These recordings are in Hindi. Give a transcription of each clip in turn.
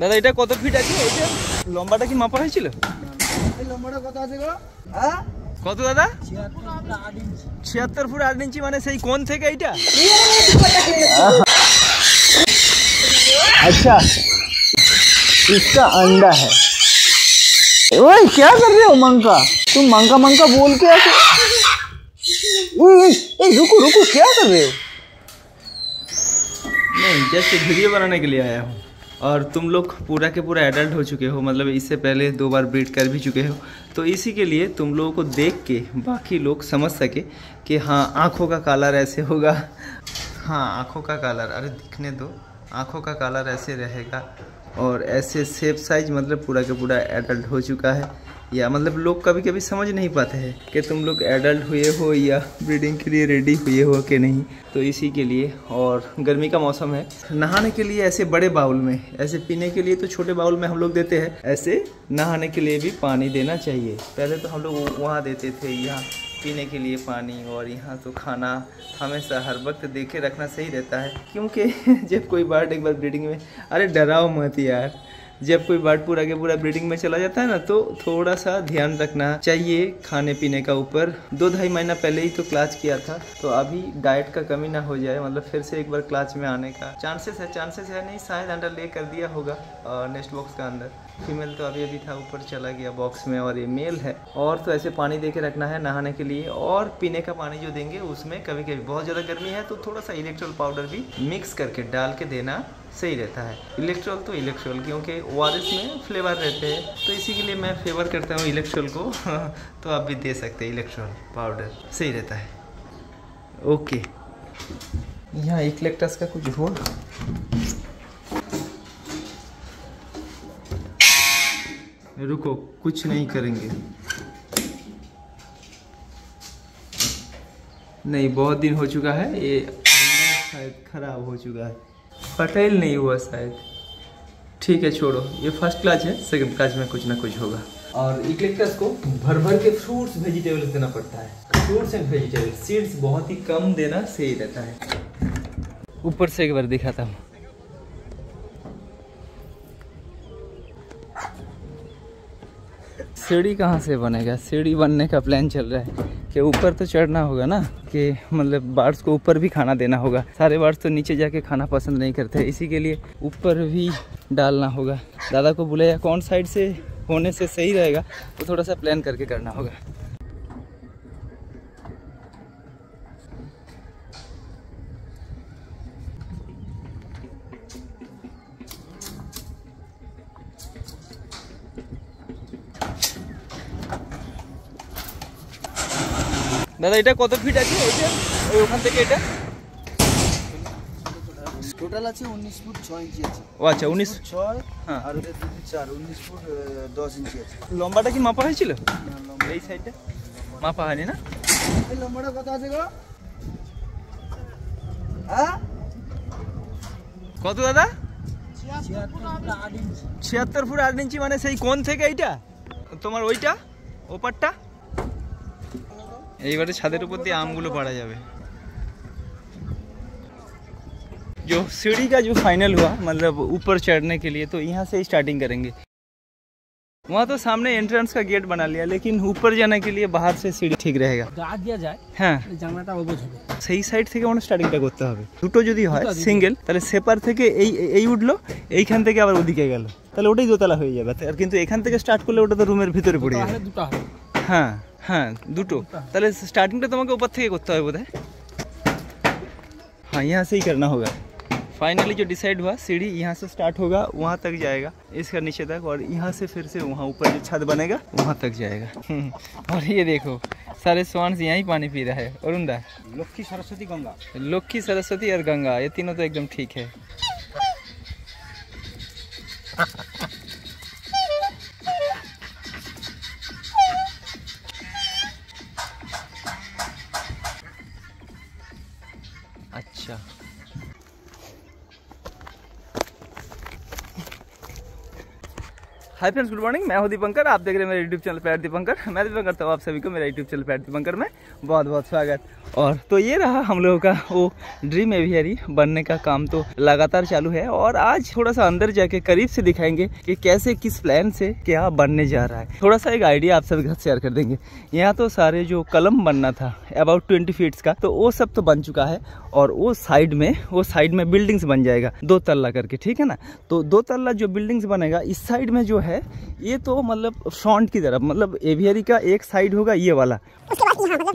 দাদা এটা কত ফিট আছে এটা লম্বাটা কি মাপা হয়েছিল এই লম্বাটা কত আছে গো হ্যাঁ কত দাদা ছিয়াত্তর ফুট আট ইঞ্চি মানে সেই কোন থেকে এইটা अच्छा इसका अंडा है ओए क्या कर रहे हो मंका तुम मंका मंका बोल के ऐसे ओए, ओए, ए, रुको रुको क्या कर रहे हो नहीं जस्ट वीडियो बनाने के लिए आया हूँ और तुम लोग पूरा के पूरा एडल्ट हो चुके हो मतलब इससे पहले दो बार ब्रीड कर भी चुके हो। तो इसी के लिए तुम लोगों को देख के बाकी लोग समझ सके कि हाँ आँखों का कलर ऐसे होगा। हाँ आँखों का कलर अरे दिखने दो। आँखों का कलर ऐसे रहेगा और ऐसे सेप साइज़ मतलब पूरा के पूरा एडल्ट हो चुका है। या मतलब लोग कभी कभी समझ नहीं पाते हैं कि तुम लोग एडल्ट हुए हो या ब्रीडिंग के लिए रेडी हुए हो कि नहीं। तो इसी के लिए और गर्मी का मौसम है। नहाने के लिए ऐसे बड़े बाउल में, ऐसे पीने के लिए तो छोटे बाउल में हम लोग देते हैं। ऐसे नहाने के लिए भी पानी देना चाहिए। पहले तो हम लोग वहाँ देते थे, यहाँ पीने के लिए पानी और यहाँ तो खाना हमेशा हर वक्त देखे रखना सही रहता है। क्योंकि जब कोई बर्ड एक बार ब्रीडिंग में, अरे डराओ मत यार। जब कोई बर्ड पूरा के पूरा ब्रीडिंग में चला जाता है ना तो थोड़ा सा ध्यान रखना चाहिए खाने पीने का ऊपर। दो ढाई महीना पहले ही तो क्लास किया था तो अभी डाइट का कमी ना हो जाए मतलब फिर से एक बार क्लाच में आने का। चांसेस है चांसेस है नहीं, शायद अंडर ले कर दिया होगा नेक्स्ट बॉक्स का अंदर। फीमेल तो अभी अभी था, ऊपर चला गया बॉक्स में और ये मेल है। और तो ऐसे पानी दे के रखना है नहाने के लिए, और पीने का पानी जो देंगे, उसमें कभी कभी बहुत ज़्यादा गर्मी है तो थोड़ा सा इलेक्ट्रोल पाउडर भी मिक्स करके डाल के देना। सही रहता है। इलेक्ट्रोल तो इलेक्ट्रोल क्योंकि ओ में फ्लेवर रहते हैं। तो इसी के लिए मैं फेवर करता हूँ इलेक्ट्रोल को। तो आप भी दे सकते हैं इलेक्ट्रोल पाउडर सही रहता है। ओके यहाँ इक्लेक्टस का कुछ हुआ। रुको, कुछ नहीं करेंगे। नहीं, बहुत दिन हो चुका है। ये शायद खराब हो चुका है। पटेल नहीं हुआ शायद। ठीक है छोड़ो। ये फ़र्स्ट क्लास है सेकंड क्लास में कुछ ना कुछ होगा। और इक्लेक्टस को भर भर के फ्रूट्स वेजिटेबल्स देना पड़ता है। फ्रूट्स एंड वेजिटेबल्स सीड्स बहुत ही कम देना सही रहता है। ऊपर से एक बार दिखाता हूँ। सीढ़ी कहाँ से बनेगा? सीढ़ी बनने का प्लान चल रहा है। कि ऊपर तो चढ़ना होगा ना, कि मतलब बार्ड्स को ऊपर भी खाना देना होगा। सारे बार्ड्स तो नीचे जाके खाना पसंद नहीं करते, इसी के लिए ऊपर भी डालना होगा। दादा को बुलाया, कौन साइड से होने से सही रहेगा तो थोड़ा सा प्लान करके करना होगा। দাদা এটা কত ফিট আছে? ওইটা ওই ওখান থেকে এটা? টোটাল আছে উনিশ ফুট ছয় ইঞ্চি আছে। ও আচ্ছা উনিশ ফুট ছয় হ্যাঁ। আর ওদের দুটো চার উনিশ ফুট আহ, দশ ইঞ্চি আছে। লম্বাটা কি মাপা হয়েছিল। এই সাইডটা মাপা হয়নি না? এই লম্বাটা কত আছে গো? হ্যাঁ? কত দাদা? ছিয়াত্তর ফুট আট ইঞ্চি। ছিয়াত্তর ফুট আট ইঞ্চি মানে সেই কোন থেকে এইটা? তোমার ওইটা? ওপারটা? এইবারে ছাদের উপর দিয়ে আমগুলো পাড়া যাবে जो सीढ़ी का जो फाइनल हुआ मतलब ऊपर चढ़ने के लिए तो यहाँ से ही स्टार्टिंग करेंगे वहाँ तो सामने एंट्रेंस का गेट बना लिया लेकिन ऊपर जाने के लिए बाहर से सीढ़ी ठीक रहेगा গা দিয়া যায় হ্যাঁ জানলাটা অবুঝ হবে সেই সাইড থেকে মানে স্টার্টিংটা করতে হবে দুটো যদি হয় সিঙ্গেল তাহলে সেপার থেকে এই এই উঠলো এইখান থেকে আবার ওদিকে গেল তাহলে ওটাই দোতলা হয়ে যাবে আর কিন্তু এখান থেকে স্টার্ট করলে ওটা তো রুমের ভিতরে পড়ে যাবে দুটো হবে হ্যাঁ হ্যাঁ দুটো। তাহলে স্টার্টিংটা তোমাকে ऊपर থেকে করতে হবে বোধ हाँ यहाँ से ही करना होगा। फाइनली जो डिसाइड हुआ सीढ़ी यहाँ से स्टार्ट होगा वहाँ तक जाएगा इसका नीचे तक और यहाँ से फिर से वहाँ ऊपर जो छत बनेगा वहाँ तक जाएगा। और ये देखो सारे स्वान से यहाँ पानी पी रहा है और उमदा लक्खी सरस्वती गंगा। लक्खी सरस्वती और गंगा ये तीनों तो एकदम ठीक है। हाय फ्रेंड्स गुड मॉर्निंग मैं हूँ दीपंकर। आप देख रहे हैं मेरे यूट्यूब चैनल पैर दीपंकर। मैं दीपंकर तो आप सभी को मेरा यूट्यूब चैनल पैर दीपंकर में बहुत बहुत स्वागत। और तो ये रहा हम लोगों का वो ड्रीम एवियरी बनने का काम तो लगातार चालू है और आज थोड़ा सा अंदर जाके करीब से दिखाएँगे कि कैसे, किस प्लान से क्या बनने जा रहा है। थोड़ा सा एक आइडिया आप सभी घर शेयर कर देंगे। यहाँ तो सारे जो कलम बनना था अबाउट ट्वेंटी फीट्स का तो वो सब तो बन चुका है और वो साइड में, वो साइड में बिल्डिंग्स बन जाएगा, दो तल्ला करके, ठीक है ना? तो दो तल्ला जो बिल्डिंग्स बनेगा, इस साइड में जो है ये तो मतलब फ्रंट की तरफ़ मतलब एवियरी का एक साइड होगा ये वाला।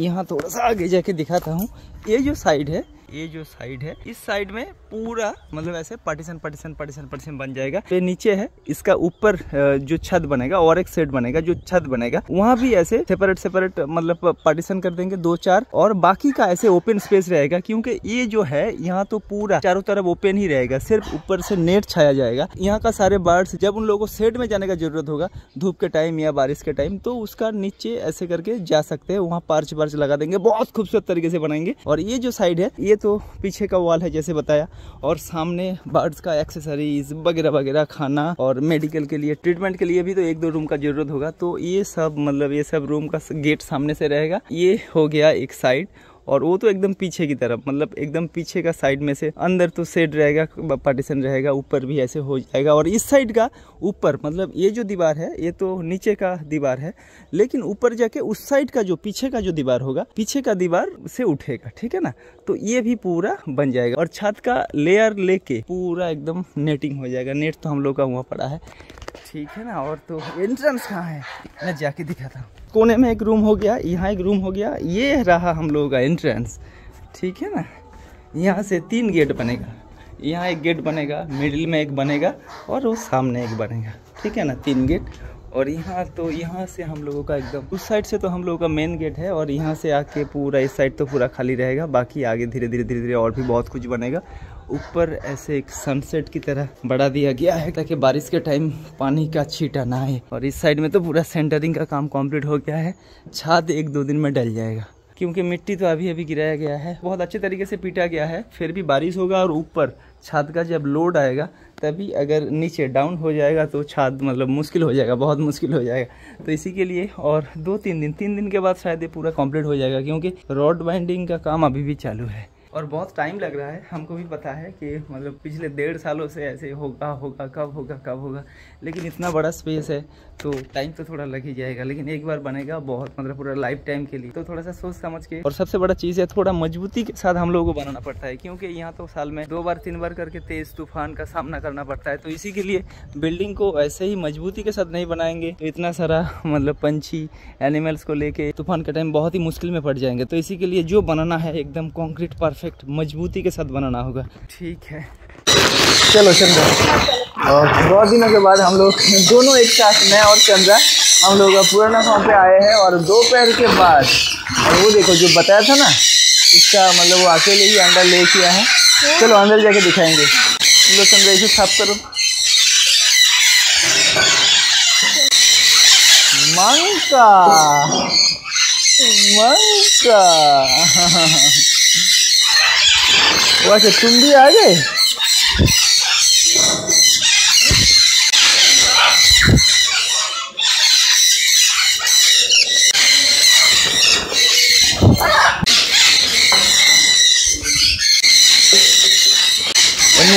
यहाँ थोड़ा सा आगे जाके दिखाता हूँ। ये जो साइड है ये जो साइड है, इस साइड में पूरा मतलब ऐसे पार्टीशन पार्टीशन पार्टीशन पार्टीशन बन जाएगा। ये नीचे है, इसका ऊपर जो छत बनेगा, और एक सेट बनेगा, जो छत बनेगा, वहाँ भी ऐसे सेपरेट सेपरेट मतलब पार्टीशन कर देंगे दो, चार, और बाकी का ऐसे ओपन स्पेस रहेगा, क्योंकि ये जो है, यहाँ तो पूरा चारों तरफ़ ओपन ही रहेगा, सिर्फ़ ऊपर से नेट छाया जाएगा। यहाँ का सारे बर्ड्स जब उन लोगों को सेट में जाने का ज़रूरत होगा, धूप के टाइम या बारिश के टाइम तो उसका नीचे ऐसे करके जा सकते हैं, वहाँ पार्च पार्च लगा देंगे, बहुत खूबसूरत तरीके से बनाएँगे। और ये जो साइड है, ये तो पीछे का वॉल है जैसे बताया, और सामने बर्ड्स का एक्सेसरीज वगैरह वगैरह खाना और मेडिकल के लिए, ट्रीटमेंट के लिए भी तो एक दो रूम का ज़रूरत होगा। तो ये सब मतलब ये सब रूम का गेट सामने से रहेगा। ये हो गया एक साइड और वो तो एकदम पीछे की तरफ़ मतलब एकदम पीछे का साइड में से अंदर तो सेड रहेगा पार्टीशन रहेगा, ऊपर भी ऐसे हो जाएगा। और इस साइड का ऊपर मतलब ये जो दीवार है, ये तो नीचे का दीवार है, लेकिन ऊपर जाके उस साइड का जो पीछे का जो दीवार होगा, पीछे का दीवार से उठेगा, ठीक है ना? तो ये भी पूरा बन जाएगा। और छत का लेयर लेके पूरा एकदम नेटिंग हो जाएगा। नेट तो हम लोग का वहाँ पड़ा है। ठीक है ना? और तो एंट्रेंस कहाँ है? मैं जाके दिखाता हूँ। कोने में एक रूम हो गया, यहाँ एक रूम हो गया, ये रहा हम लोगों का एंट्रेंस ठीक है ना? यहाँ से तीन गेट बनेगा, यहाँ एक गेट बनेगा मिडिल में एक बनेगा और वो सामने एक बनेगा, ठीक है ना? तीन गेट और यहाँ तो यहाँ से हम लोगों का एकदम, उस साइड से तो हम लोगों का मेन गेट है और यहाँ से आके पूरा, इस साइड तो पूरा खाली रहेगा, बाकी आगे धीरे धीरे धीरे धीरे और भी बहुत कुछ बनेगा। ऊपर ऐसे एक सनसेट की तरह बढ़ा दिया गया है, ताकि बारिश के टाइम पानी का छीटा ना आए। और इस साइड में तो पूरा सेंटरिंग का काम कंप्लीट हो गया है। छाद एक दो दिन में डल जाएगा। क्योंकि मिट्टी तो अभी अभी गिराया गया है। बहुत अच्छे तरीके से पीटा गया है। फिर भी बारिश होगा और ऊपर छाद का जब लोड आएगा, तभी अगर नीचे डाउन हो जाएगा तो छाद मतलब मुश्किल हो जाएगा, बहुत मुश्किल हो जाएगा। तो इसी के लिए और दो तीन दिन तीन दिन के बाद शायद ये पूरा कंप्लीट हो जाएगा, क्योंकि रॉड बाइंडिंग का काम अभी भी चालू है। और बहुत टाइम लग रहा है। हमको भी पता है कि मतलब पिछले डेढ़ सालों से ऐसे होगा होगा, कब होगा कब होगा। लेकिन इतना बड़ा स्पेस है तो टाइम तो थोड़ा लग ही जाएगा। लेकिन एक बार बनेगा बहुत मतलब पूरा लाइफ टाइम के लिए। तो थोड़ा सा सोच समझ के। और सबसे बड़ा चीज़ है, थोड़ा मजबूती के साथ हम लोगों को बनाना पड़ता है। क्योंकि यहाँ तो साल में दो बार, तीन बार करके तेज तूफ़ान का सामना करना पड़ता है। तो इसी के लिए बिल्डिंग को ऐसे ही मजबूती के साथ नहीं बनाएँगे। तो इतना सारा मतलब पंछी एनिमल्स को लेके तूफ़ान के टाइम बहुत ही मुश्किल में पड़ जाएँगे। तो इसी के लिए जो बनाना है, एकदम कॉन्क्रीट परफेक्ट मजबूती के साथ बनाना होगा। ठीक है। चलो चंद्रा। और बहुत दिनों के बाद हम लोग दोनों एक साथ मैं और चंद्रा हम लोग पुराना गाँव पे आए हैं और दोपहर के बाद और वो देखो जो बताया था ना इसका मतलब वो अकेले ही अंडा ले किया है। चलो अंदर जाके दिखाएँगे। लो चंद्रा इसे साफ़ करो। मंका मंका वैसे तुम भी आ गए?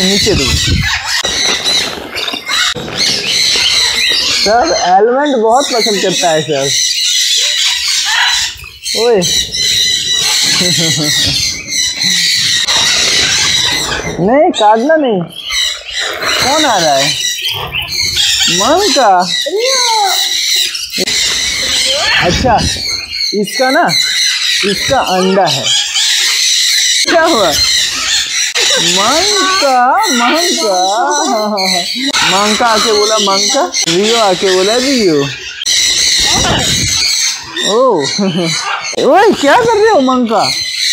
नीचे दो सर, एलिमेंट बहुत पसंद करता है, सर। ओए। नहीं, काटना नहीं। कौन आ रहा है। मन का। अच्छा इसका ना, इसका अंडा है। क्या हुआ? मंका मंका मंका आके बोला मंका रियो आके बोला, रियो। ओ। ओए, क्या कर रहे हो मंका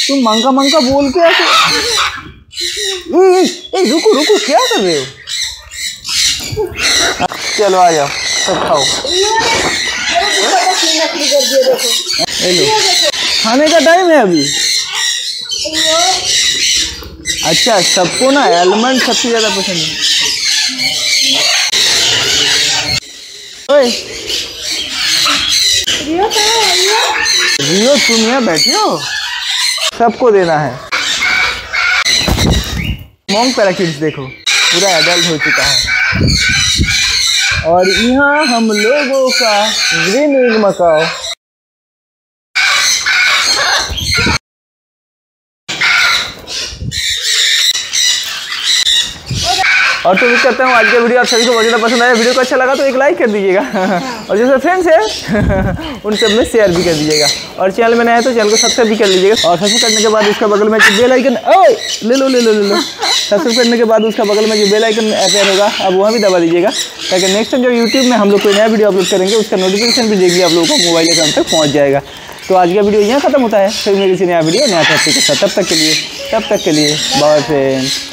तुम मंका मंका बोल के आके ए, ए, रुको रुको क्या कर रहे हो? चलो आ जाओ सब खाओ। खाने का टाइम है अभी। अच्छा सबको ना एलमंड सबसे ज़्यादा पसंद है। ओए। रियो तुम यहाँ बैठे हो? सबको देना है। मोंग पैराकिड्स देखो, पूरा एडल्ट हो चुका है। और यहाँ हम लोगों का ग्रीन विंग मकाओ और तो उम्मीद करता हूँ आज का वीडियो आप सभी को बहुत ज़्यादा पसंद आया। वीडियो को अच्छा लगा तो एक लाइक कर दीजिएगा। और जैसे फ्रेंड्स है उन सब में शेयर भी कर दीजिएगा। और चैनल में नया तो चैनल को सब्सक्राइब भी कर लीजिएगा। और सब्सक्राइब करने के बाद उसका बगल में जो बेल आइकन ओए, ले लो ले लो ले लो। सब्सक्राइब करने के बाद उसका बगल में जो बेल आइकन अपेयर होगा। अब वहाँ भी दबा दीजिएगा। ताकि नेक्स्ट टाइम जब यूट्यूब में हम लोग कोई नया वीडियो अपलोड करेंगे, उसका नोटिफिकेशन भी देखिए आप लोगों को मोबाइल अकाउंट तक पहुँच जाएगा। तो आज का वीडियो यहाँ खत्म होता है। फिर मेरे किसी नया वीडियो नया टॉपिक के साथ। तब तक के लिए, तब तक के लिए बाय फ्रेंड्स